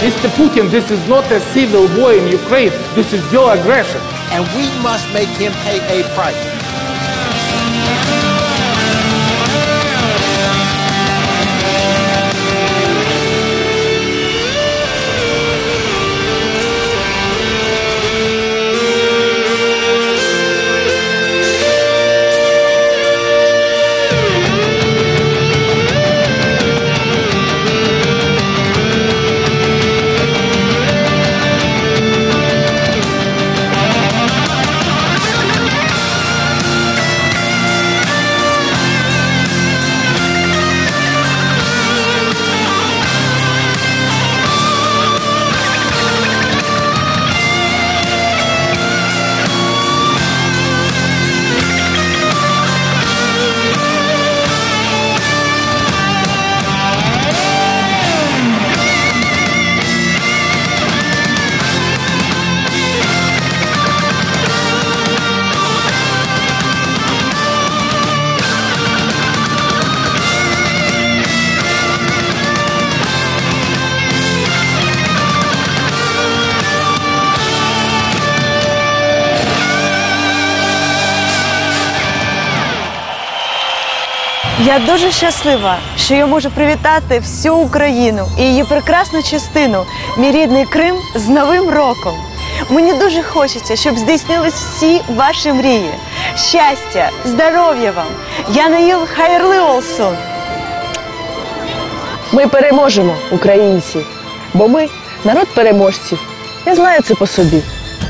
Mr. Putin, this is not a civil war in Ukraine. This is your aggression. And we must make him pay a price. Я дуже щаслива, що я можу привітати всю Україну і її прекрасну частину, мій рідний Крим, з Новим роком. Мені дуже хочеться, щоб здійснились всі ваші мрії. Щастя, здоров'я вам! Я Наїл Хайрли Олсун. Ми переможемо, українці, бо ми народ переможців. Я знаю це по собі.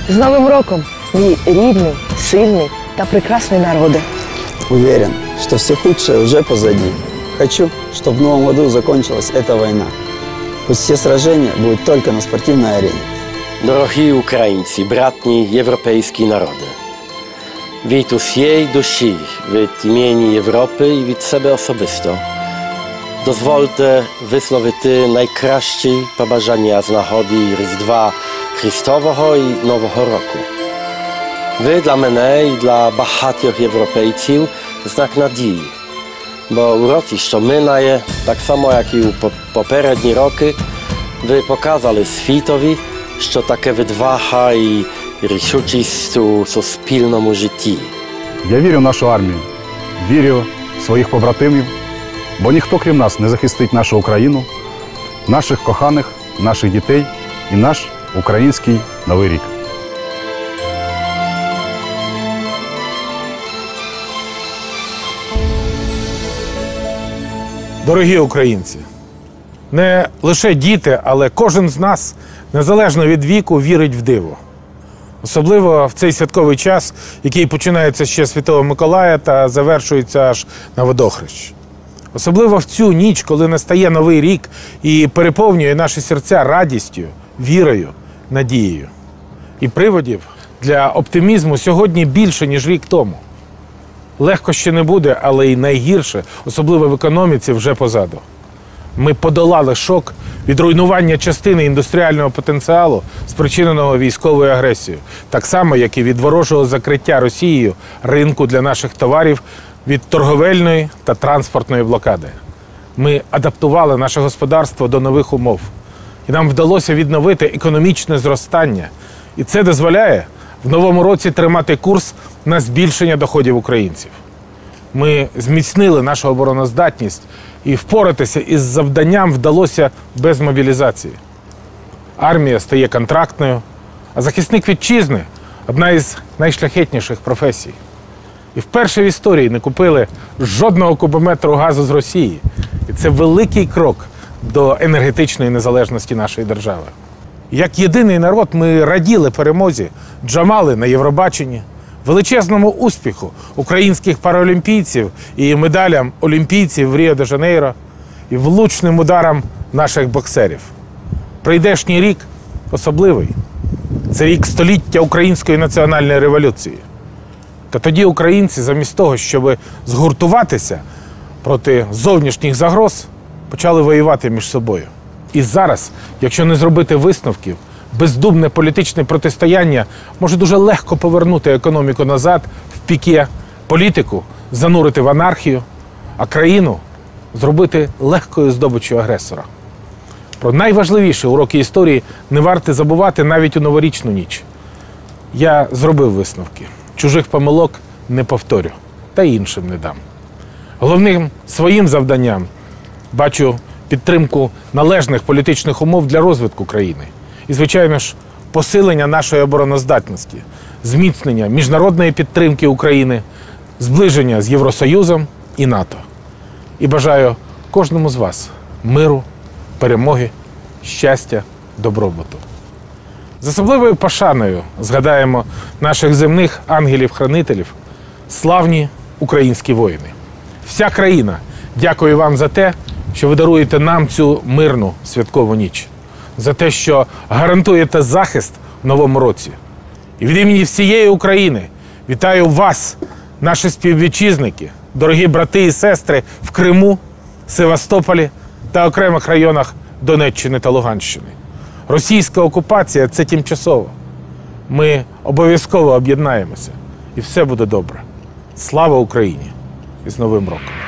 З Новим роком, мій рідний, сильний та прекрасний народи. Уверен, что все худшее уже позади. Хочу, чтобы в новом году закончилась эта война. Пусть все сражения будут только на спортивной арене. Дорогі українці, братні європейські народи, від усієї душі, від імені Європи і від себе особисто, дозвольте висловити найкращі побажання з нагоди Різдва Христового і Нового року. Ви для мене і для багатьох європейців знак надії, бо у році, що минає, так само як і у попередні роки, ви показали світові, що таке відвага і рішучість у суспільному житті. Я вірю в нашу армію, вірю в своїх побратимів, бо ніхто крім нас не захистить нашу Україну, наших коханих, наших дітей і наш український новий рік. Дорогі українці, не лише діти, але кожен з нас, незалежно від віку, вірить в диво. Особливо в цей святковий час, який починається ще Святого Миколая та завершується аж на водохрещ. Особливо в цю ніч, коли настає новий рік і переповнює наші серця радістю, вірою, надією. І приводів для оптимізму сьогодні більше, ніж рік тому. Легко ще не буде, але й найгірше, особливо в економіці, вже позаду. Ми подолали шок від руйнування частини індустріального потенціалу, спричиненого військовою агресією, так само, як і від ворожого закриття Росією ринку для наших товарів від торговельної та транспортної блокади. Ми адаптували наше господарство до нових умов, і нам вдалося відновити економічне зростання. І це дозволяє в новому році тримати курс на збільшення доходів українців. Ми зміцнили нашу обороноздатність і впоратися із завданням вдалося без мобілізації. Армія стає контрактною, а захисник вітчизни одна із найшляхетніших професій. І вперше в історії не купили жодного кубометру газу з Росії. І це великий крок до енергетичної незалежності нашої держави. Як єдиний народ ми раділи перемозі Джамали на Євробаченні, величезному успіху українських паралімпійців і медалям олімпійців в Ріо де Жанейро, і влучним ударам наших боксерів. Прийдешній рік особливий. Це рік століття української національної революції. Та тоді українці, замість того, щоб згуртуватися проти зовнішніх загроз, почали воювати між собою. І зараз, якщо не зробити висновків, бездумне політичне протистояння може дуже легко повернути економіку назад в піке, політику занурити в анархію, а країну зробити легкою здобиччю агресора. Про найважливіші уроки історії не варто забувати навіть у новорічну ніч. Я зробив висновки. Чужих помилок не повторю, та іншим не дам. Головним своїм завданням бачу підтримку належних політичних умов для розвитку країни. І, звичайно ж, посилення нашої обороноздатності, зміцнення міжнародної підтримки України, зближення з Євросоюзом і НАТО. І бажаю кожному з вас миру, перемоги, щастя, добробуту. З особливою пошаною згадаємо наших земних ангелів-хранителів, славні українські воїни. Вся країна дякую вам за те, що ви даруєте нам цю мирну святкову ніч, за те, що гарантуєте захист в новому році. І від імені всієї України вітаю вас, наші співвітчизники, дорогі брати і сестри в Криму, Севастополі та окремих районах Донеччини та Луганщини. Російська окупація це тимчасово. Ми обов'язково об'єднаємося, і все буде добре. Слава Україні! І з Новим роком!